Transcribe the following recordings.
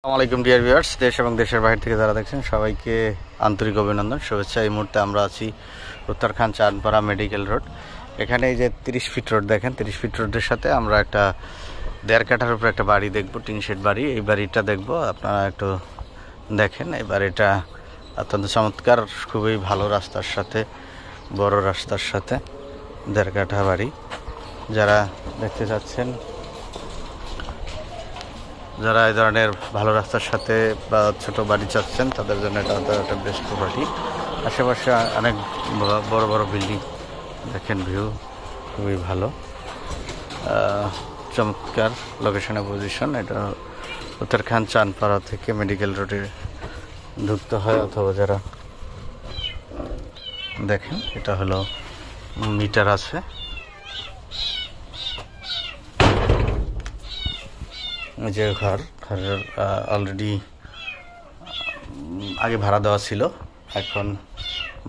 আসসালামু আলাইকুম dear viewers দেশ এবং দেশের বাইরে থেকে যারা দেখছেন, সবাইকে আন্তরিক অভিনন্দন, শুভেচ্ছা। এই মুহূর্তে আমরা আছি উত্তরখান চাঁদপাড়া মেডিকেল রোড। এখানে এই যে তিরিশ ফিট রোড দেখেন, তিরিশ ফিট রোডের সাথে আমরা একটা দেড় কাঠার উপরে একটা বাড়ি দেখব, টিন শেড বাড়ি। এই বাড়িটা দেখব, আপনারা একটু দেখেন। এই বাড়িটা অত্যন্ত চমৎকার, খুবই ভালো রাস্তার সাথে, বড় রাস্তার সাথে দেড় কাঠা বাড়ি। যারা দেখতে চাচ্ছেন যারা এই ধরনের ভালো রাস্তার সাথে বা ছোট বাড়ি চাচ্ছেন, তাদের জন্য এটা একটা বেস্ট প্রপার্টি আশেপাশে অনেক বড় বড় বিল্ডিং দেখেন ভিউ খুবই ভালো। চমৎকার লোকেশনে পজিশন এটা উত্তরখান চাঁদপাড়া থেকে মেডিকেল রোডে ঢুকতে হয়, অথবা যারা, দেখেন, এটা হলো মিটার আছে। যে ঘর, ঘরের অলরেডি আগে ভাড়া দেওয়া ছিল। এখন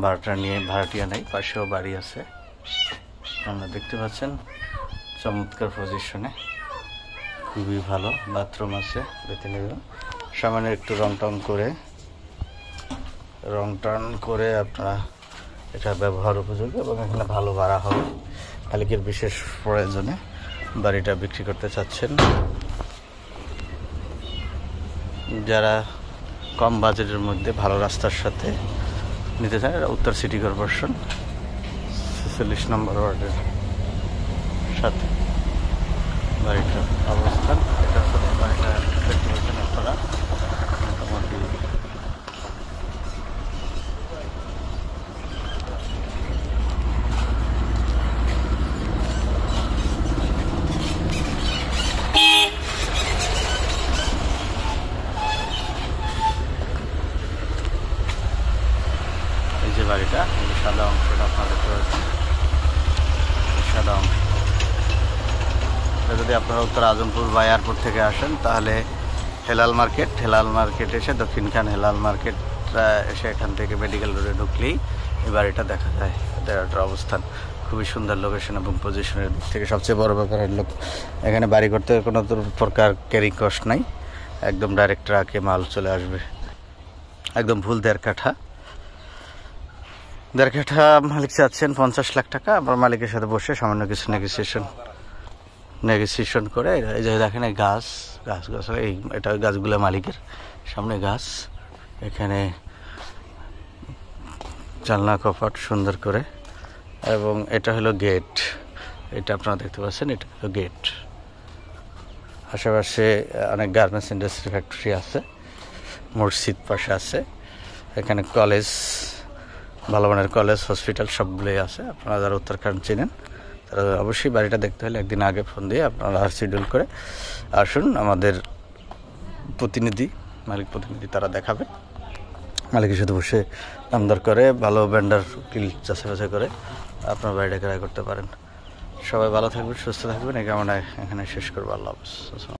ভাড়াটা নিয়ে, ভাড়াটিয়া নেই, পাশেও বাড়ি আছে। আপনারা দেখতে পাচ্ছেন, চমৎকার পজিশনে খুবই ভালো বাথরুম আছে নেবেন। সামান্য একটু রং টং করে, রং টান করে আপনারা এটা ব্যবহার উপযোগী এবং এখানে ভালো ভাড়া হবে। মালিকের বিশেষ প্রয়োজনে বাড়িটা বিক্রি করতে চাচ্ছেন। যারা কম বাজেটের মধ্যে ভালো রাস্তার সাথে নিতে চান এটা উত্তর সিটি কর্পোরেশন, ছেচল্লিশ নম্বর ওয়ার্ডের সাথে বাড়িটার অবস্থান এটা হচ্ছে বাড়িটা দেখতে পাচ্ছেন আপনারা মোটামুটি এই যে বাড়িটা সাদা অংশটা আপনারা দেখতে সাদা অংশ। যদি আপনারা উত্তর আজমপুর বা এয়ারপোর্ট থেকে আসেন, তাহলে হেলাল মার্কেট। হেলাল মার্কেট এসে দক্ষিণখান হেলাল মার্কেট এসে এখান থেকে মেডিকেল রোডে ঢুকলেই এই বাড়িটা দেখা যায়। এটার অবস্থান। খুবই সুন্দর লোকেশন এবং পজিশনের দিক থেকে সবচেয়ে বড় ব্যাপার হলো, এখানে বাড়ি করতে কোনো প্রকার ক্যারি কস্ট নাই। একদম ডাইরেক্ট ট্রাকে মাল চলে আসবে। একদম ভুল দেড় কাঠা দেড় কাঠা মালিক চাচ্ছেন পঞ্চাশ লাখ টাকা। আমার মালিকের সাথে বসে সামান্য কিছু নেগোসিয়েশন নেগোসিয়েশন করে এই যে দেখেন এই গাছ গাছ গাছ এই এটা গাছগুলো মালিকের সামনে গাছ। এখানে জানলা, কপাট সুন্দর করে। এবং এটা হলো গেট। এটা আপনারা দেখতে পাচ্ছেন, এটা হলো গেট। আশেপাশে অনেক গার্মেন্টস ইন্ডাস্ট্রি ফ্যাক্টরি আছে, মসজিদ পাশে আছে। এখানে কলেজ ভালো মানের কলেজ, হসপিটাল সবগুলোই আছে। আপনারা যারা উত্তরাখণ্ড চেনেন, তারা অবশ্যই বাড়িটা দেখতে হলে একদিন আগে ফোন দিয়ে আপনারা শিডিউল করে আসুন। আমাদের প্রতিনিধি, মালিক প্রতিনিধি তারা দেখাবে। মালিকের সাথে বসে দাম দর করে, ভালো ব্যান্ডার কিল বাছাই করে আপনার বাড়িটা ক্রয় করতে পারেন। সবাই ভালো থাকবেন, সুস্থ থাকবেন। এই কামনায় এখানে শেষ করব। আল্লাহ হাফিজ।